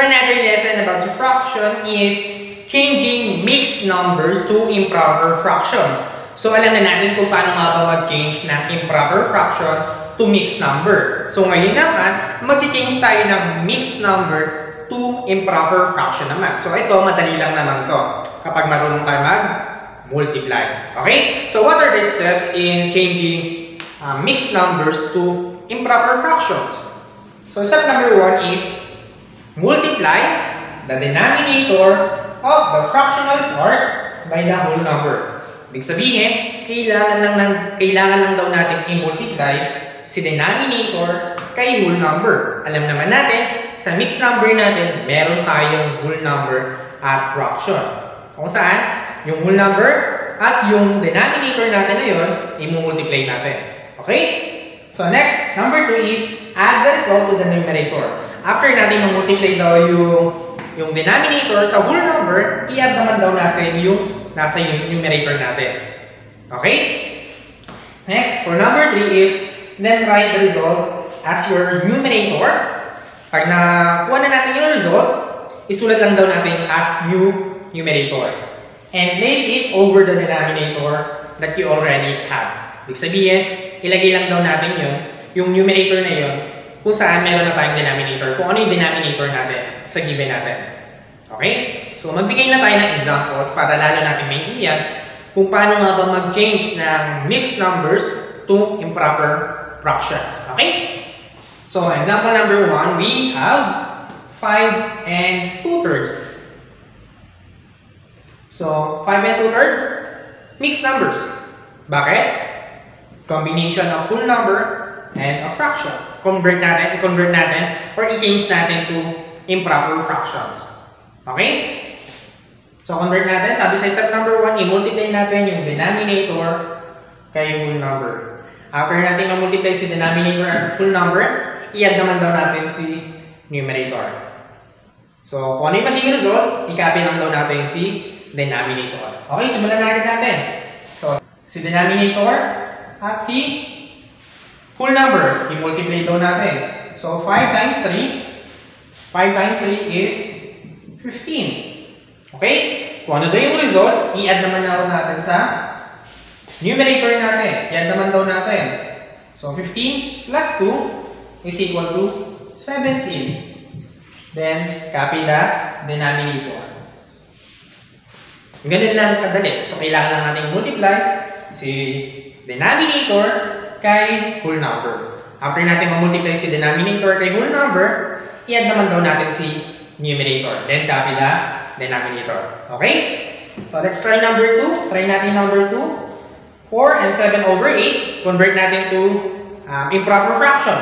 another lesson about fraction is changing mixed numbers to improper fractions. So alam na natin kung paano nga ba mag-change ng improper fraction to mixed number. So ngayon naman, mag-change tayo ng mixed number to improper fraction naman. So ito, madali lang naman to kapag marunong tayo mag-multiply. Okay? So what are the steps in changing uh, mixed numbers to improper fractions? So step number one is multiply the denominator of the fractional part by the whole number. Ibig sabihin, kailangan lang, ng, kailangan lang daw natin i-multiply si denominator kay whole number. Alam naman natin, sa mixed number natin, meron tayong whole number at fraction. Kung saan, yung whole number at yung denominator natin na yun, i-multiply natin. Okay? So next, number 2 is add the result to the numerator. After natin mag-multiply daw yung, yung denominator sa whole number, i-add naman daw natin yung nasa yung numerator natin. Okay? Next, for number 3 is then write the result as your numerator. Pag nakuha na natin yung result, isulat lang daw natin as new numerator. And place it over the denominator that you already have. Ibig sabihin, ilagay lang daw natin yun, yung numerator na yun, kung saan meron na tayong denominator, kung ano yung denominator natin sa given natin. Okay? So, magbigay na tayo ng examples para lalo natin maintindihan kung paano nga ba mag-change ng mixed numbers to improper fractions. Okay? So, example number one, we have 5 and 2 thirds. So, 5 and 2 thirds, mixed numbers. Bakit? Combination of whole number and a fraction. Convert natin, i-convert natin, or i-change natin to improper fractions. Okay? So, convert natin. Sabi sa step number 1, i-multiply natin yung denominator kay whole number. After natin ma-multiply si denominator at whole number, i-add naman daw natin si numerator. So, kung ano yung magiging result, i-copy lang daw natin si denominator. Okay, simulan na natin. So, si denominator at si whole number, i-multiply daw natin. So, 5 times 3, 5 times 3 is 15. Okay? Kung ano daw yung result, i-add naman na natin sa numerator natin. I-add naman daw natin. So, 15 plus 2 is equal to 17. Then, copy the denominator. Ganun lang kadali. So, kailangan lang natin multiply si denominator kay whole number. After natin ma-multiply si denominator kay whole number, i-add naman daw natin si numerator. Then, copy the denominator. Okay? So, let's try number 2. Try natin number 2. 4 and 7 over 8. Convert natin to um, improper fraction.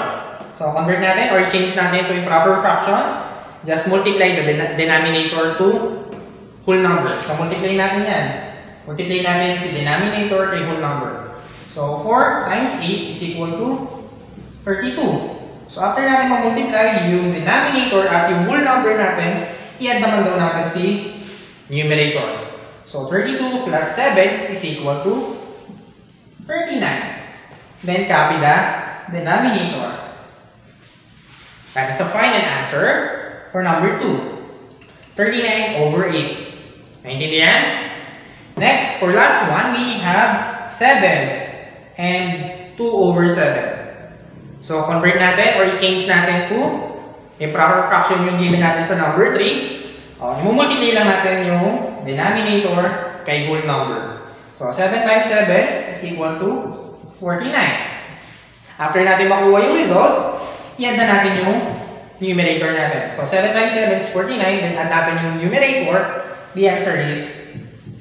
So, convert natin or change natin to improper fraction. Just multiply the den denominator to whole number. So, multiply natin yan. Multiply natin si denominator kay whole number. So, 4 times 8 is equal to 32. So, after natin mag-multiply yung denominator at yung whole number natin, i-add naman daw natin si numerator. So, 32 plus 7 is equal to 39. Then, copy the denominator. That is the final answer for number 2. 39 over 8. Naintindihan? Next, for last one, we have 7 and 2 over 7. So, convert natin or i-change natin to improper fraction yung given natin sa number 3. Uh, Mumultiply lang natin yung denominator kay whole number. So, 7 times 7 is equal to 49. After natin makuha yung result, i-add na natin yung numerator natin. So, 7 times 7 is 49. Then, add natin yung numerator. The answer is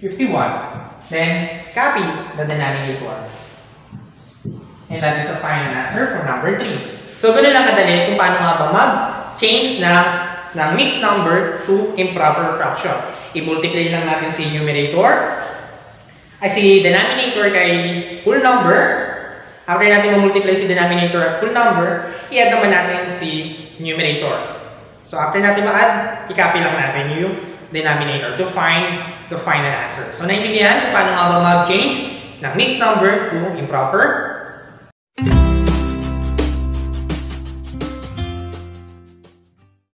51. Then, copy the denominator. And that is the final answer for number 3. So, ganun lang kadali kung paano nga ba mag-change na ng mixed number to improper fraction. I-multiply lang natin si numerator, ay si denominator kay whole number. After natin ma-multiply si denominator at whole number, i-add naman natin si numerator. So, after natin ma-add, i-copy lang natin yung denominator to find the final answer. So, naintindihan kung paano nga ba mag-change ng mixed number to improper